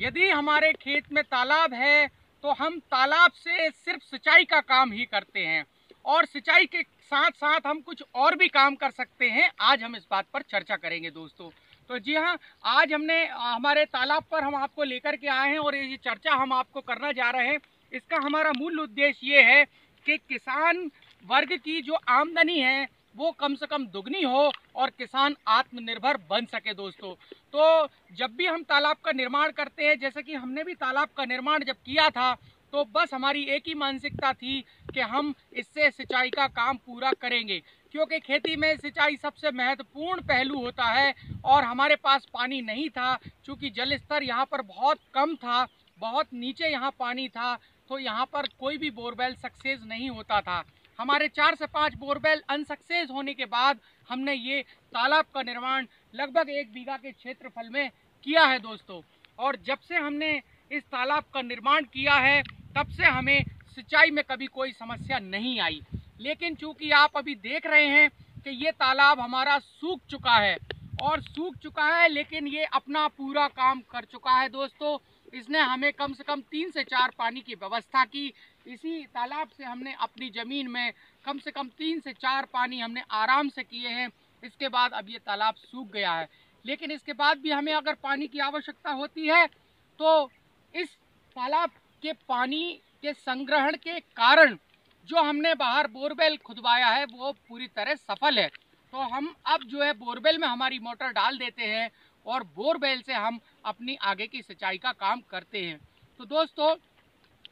यदि हमारे खेत में तालाब है तो हम तालाब से सिर्फ़ सिंचाई का काम ही करते हैं। और सिंचाई के साथ साथ हम कुछ और भी काम कर सकते हैं। आज हम इस बात पर चर्चा करेंगे दोस्तों। तो जी हाँ आज हमने हमारे तालाब पर हम आपको लेकर के आए हैं और ये चर्चा हम आपको करना जा रहे हैं। इसका हमारा मूल उद्देश्य ये है कि किसान वर्ग की जो आमदनी है वो कम से कम दुगनी हो और किसान आत्मनिर्भर बन सके दोस्तों। तो जब भी हम तालाब का निर्माण करते हैं, जैसे कि हमने भी तालाब का निर्माण जब किया था तो बस हमारी एक ही मानसिकता थी कि हम इससे सिंचाई का काम पूरा करेंगे। क्योंकि खेती में सिंचाई सबसे महत्वपूर्ण पहलू होता है और हमारे पास पानी नहीं था क्योंकि जल स्तर यहाँ पर बहुत कम था, बहुत नीचे यहाँ पानी था तो यहाँ पर कोई भी बोरवेल सक्सेस नहीं होता था। हमारे चार से पाँच बोरवेल अनसक्सेस होने के बाद हमने ये तालाब का निर्माण लगभग एक बीघा के क्षेत्रफल में किया है दोस्तों। और जब से हमने इस तालाब का निर्माण किया है, तब से हमें सिंचाई में कभी कोई समस्या नहीं आई। लेकिन चूँकि आप अभी देख रहे हैं कि ये तालाब हमारा सूख चुका है, और सूख चुका है, लेकिन ये अपना पूरा काम कर चुका है दोस्तों। इसने हमें कम से कम तीन से चार पानी की व्यवस्था की इसी तालाब से हमने अपनी ज़मीन में कम से कम तीन से चार पानी हमने आराम से किए हैं। इसके बाद अब ये तालाब सूख गया है। लेकिन इसके बाद भी हमें अगर पानी की आवश्यकता होती है तो इस तालाब के पानी के संग्रहण के कारण जो हमने बाहर बोरवेल खुदवाया है, वो पूरी तरह सफल है। तो हम अब जो है बोरवेल में हमारी मोटर डाल देते हैं और बोरवेल से हम अपनी आगे की सिंचाई का काम करते हैं। तो दोस्तों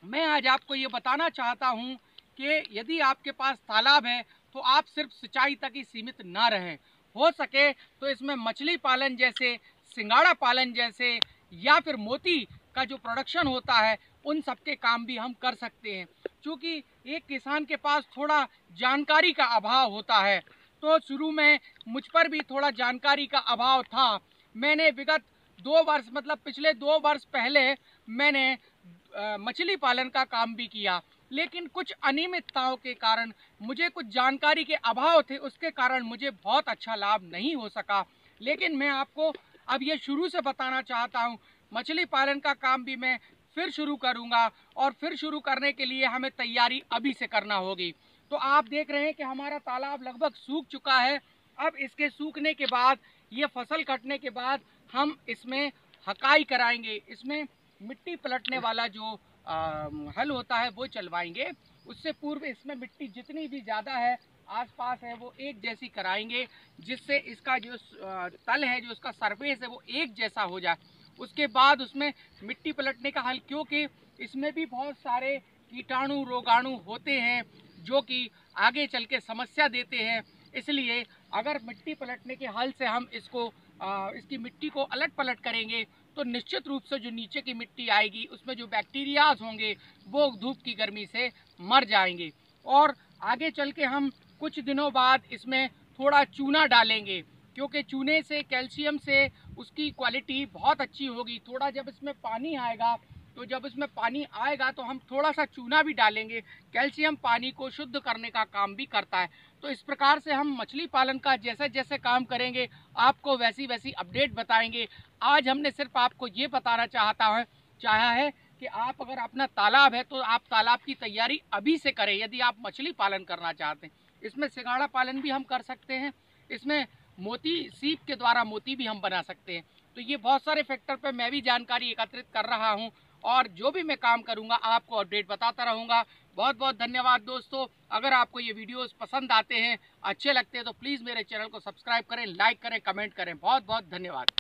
मैं आज आपको ये बताना चाहता हूँ कि यदि आपके पास तालाब है तो आप सिर्फ़ सिंचाई तक ही सीमित ना रहें। हो सके तो इसमें मछली पालन जैसे, सिंगाड़ा पालन जैसे, या फिर मोती का जो प्रोडक्शन होता है, उन सब के काम भी हम कर सकते हैं। क्योंकि एक किसान के पास थोड़ा जानकारी का अभाव होता है तो शुरू में मुझ पर भी थोड़ा जानकारी का अभाव था। मैंने विगत दो वर्ष मतलब पिछले दो वर्ष पहले मैंने मछली पालन का काम भी किया। लेकिन कुछ अनियमितताओं के कारण, मुझे कुछ जानकारी के अभाव थे, उसके कारण मुझे बहुत अच्छा लाभ नहीं हो सका। लेकिन मैं आपको अब ये शुरू से बताना चाहता हूँ, मछली पालन का काम भी मैं फिर शुरू करूँगा और फिर शुरू करने के लिए हमें तैयारी अभी से करना होगी। तो आप देख रहे हैं कि हमारा तालाब लगभग सूख चुका है। अब इसके सूखने के बाद, ये फ़सल कटने के बाद हम इसमें हकाई कराएँगे इसमें मिट्टी पलटने वाला जो आ, हल होता है वो चलवाएँगे। उससे पूर्व इसमें मिट्टी जितनी भी ज़्यादा है आसपास है वो एक जैसी कराएँगे जिससे इसका जो तल है जो उसका सरफेस है वो एक जैसा हो जाए। उसके बाद उसमें मिट्टी पलटने का हल क्योंकि इसमें भी बहुत सारे कीटाणु रोगाणु होते हैं जो कि आगे चल के समस्या देते हैं। इसलिए अगर मिट्टी पलटने के हल से हम इसको आ, इसकी मिट्टी को अलट पलट करेंगे तो निश्चित रूप से जो नीचे की मिट्टी आएगी उसमें जो बैक्टीरियाज होंगे वो धूप की गर्मी से मर जाएँगे। और आगे चल के हम कुछ दिनों बाद इसमें थोड़ा चूना डालेंगे क्योंकि चूने से कैल्शियम से उसकी क्वालिटी बहुत अच्छी होगी। थोड़ा जब इसमें पानी आएगा तो जब इसमें पानी आएगा तो हम थोड़ा सा चूना भी डालेंगे। कैल्शियम पानी को शुद्ध करने का काम भी करता है। तो इस प्रकार से हम मछली पालन का जैसे जैसे काम करेंगे, आपको वैसी वैसी अपडेट बताएँगे। आज हमने सिर्फ़ आपको ये बताना चाहता है, चाहा है कि आप अगर अपना तालाब है तो आप तालाब की तैयारी अभी से करें, यदि आप मछली पालन करना चाहते हैं। इसमें सिंगाड़ा पालन भी हम कर सकते हैं। इसमें मोती, सीप के द्वारा मोती भी हम बना सकते हैं। तो ये बहुत सारे फैक्टर पर मैं भी जानकारी एकत्रित कर रहा हूँ। और जो भी मैं काम करूँगा, आपको अपडेट बताता रहूँगा। बहुत बहुत धन्यवाद दोस्तों। अगर आपको ये वीडियोस पसंद आते हैं, अच्छे लगते हैं तो प्लीज़ मेरे चैनल को सब्सक्राइब करें, लाइक करें, कमेंट करें। बहुत बहुत धन्यवाद।